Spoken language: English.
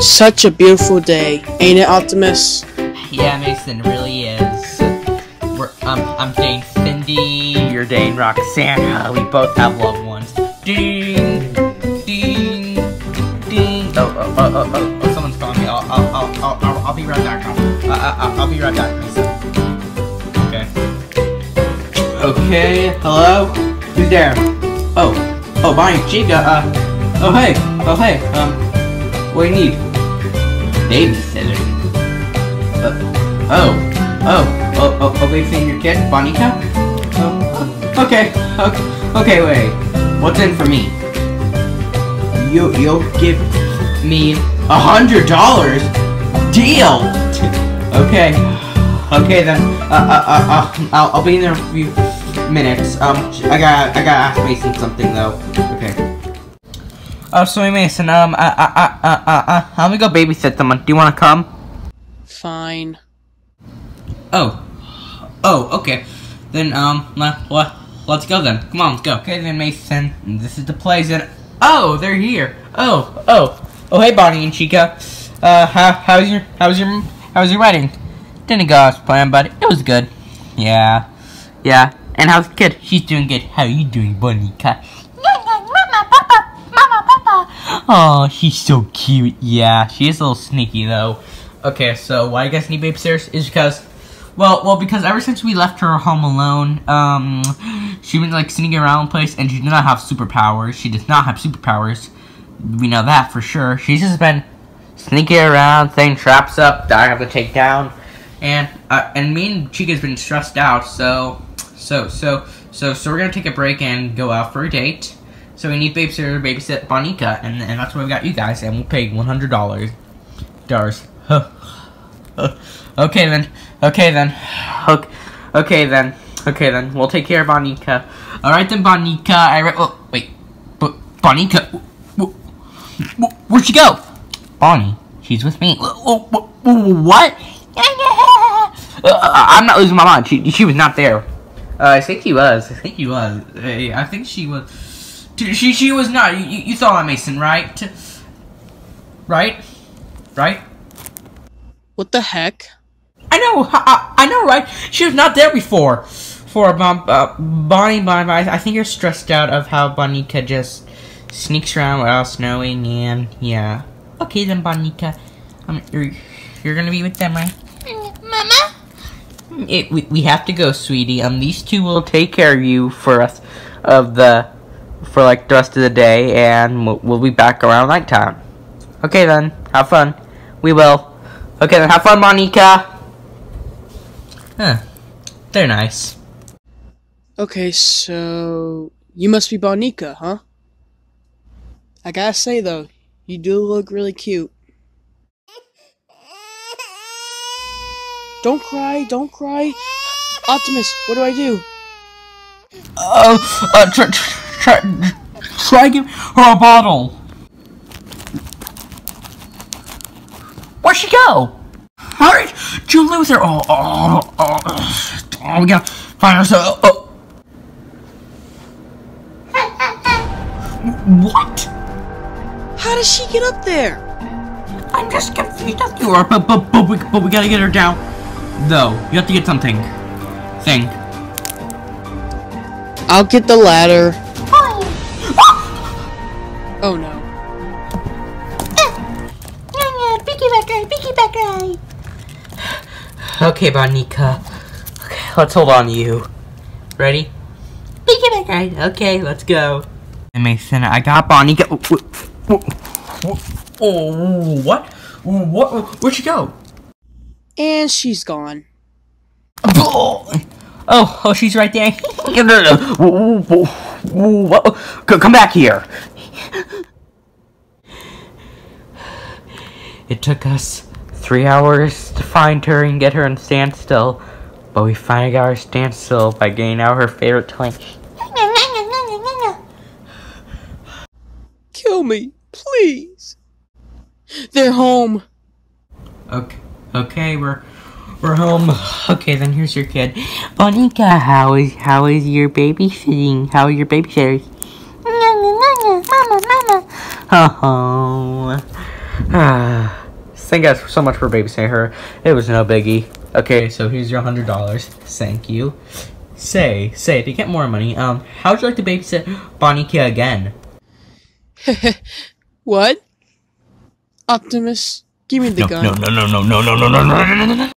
Such a beautiful day, ain't it, Optimus? Yeah, Mason, really is. We're, um, I'm dating Cindy, you're dating Roxanna. We both have loved ones. Ding, ding, ding. Oh, oh, oh, oh, oh, oh someone's calling me. I'll, I'll, I'll, I'll, I'll, I'll be right back. I'll, I'll, I'll be right back, Mason. Okay. Okay, hello? Who's there? Oh, oh, Bonnie Chica, uh, oh hey, oh hey, um, what do you need? Babysitter. Uh, oh, oh, oh, oh, oh, babysitting your kid, Bonica? Oh, okay, okay, okay, wait, what's in for me? You, you'll give me a hundred dollars? Deal! Okay, okay then, uh, uh, uh, uh, I'll, I'll be in there in a few minutes. Um, I got, I gotta ask Mason something though. Oh, sorry, Mason. Um, I, I, I, I, I, I'm gonna go babysit someone. Do you wanna come? Fine. Oh. Oh, okay. Then, um, let, let, let's go then. Come on, let's go. Okay then, Mason. This is the place and... Oh, they're here. Oh, oh. Oh, hey, Bonnie and Chica. Uh, how, how's your, how's your, how's your wedding? Didn't go as planned, but it was good. Yeah. Yeah. And how's the kid? She's doing good. How are you doing, Bonica? Oh, she's so cute. Yeah, she is a little sneaky though. Okay, so why I guess need babysitters is because, well, well, because ever since we left her home alone, um, she been like sneaking around the place, and she does not have superpowers. She does not have superpowers. We know that for sure. She's just been sneaking around, setting traps up that I have to take down, and uh, and me and Chica's been stressed out. So, so, so, so, so we're gonna take a break and go out for a date. So we need babysitter to babysit Bonica, and, and that's why we got you guys, and we'll pay one hundred dollars. Dollars. okay then. Okay then. Okay, okay then. Okay then. We'll take care of Bonica. All right then, Bonica. I oh wait, but Bonica, where'd she go? Bonnie, she's with me. What? Uh, I'm not losing my mind. She she was not there. Uh, I think he was. I think he was. I think she was. She she was not. You, you saw Mason, right? Right? Right? What the heck? I know. I, I know, right? She was not there before. For um, uh, Bonnie, Bonnie, I, I think you're stressed out of how Bonica just sneaks around without us knowing, and yeah. Okay then, Bonica. Um, you're you're gonna be with them, right? Mama? It, we, we have to go, sweetie. Um, these two will take care of you for us of the for like the rest of the day, and we'll, we'll be back around nighttime. Okay then, have fun. We will. Okay then, have fun, Monica. Huh. They're nice. Okay, so you must be Bonica, huh? I gotta say though, you do look really cute. Don't cry, don't cry. Optimus, what do I do? Oh, uh, try, try, try give her a bottle. Where'd she go? Alright, did you lose her? Oh, oh, oh, oh, oh we gotta find her. Oh, so, oh. What? How does she get up there? I'm just confused as you are, but, but, but, we, but we gotta get her down. Though, you have to get something. Thing. I'll get the ladder. Oh no. Okay, Bonica. Okay, let's hold on to you. Ready? Okay, let's go. Hey, Mason, I got Bonica. Oh, what? What? Where'd she go? And she's gone. Oh, oh, she's right there. Come back here. It took us three hours to find her and get her in standstill, but we finally got her standstill by getting out her favorite toy. Kill me, please. They're home. Okay, okay, we're we're home. Okay, then here's your kid, Bonica. How is how is your babysitting? How are your babysitters? Mama, mama. Oh, Ah, thank you guys so much for babysitting her. It was no biggie. Okay, so here's your hundred dollars. Thank you. Say, say, to get more money, um, how would you like to babysit Bonica again? What? Optimus, give me the No, gun. no, no, no, no, no, no, no, no, no, no, no, no.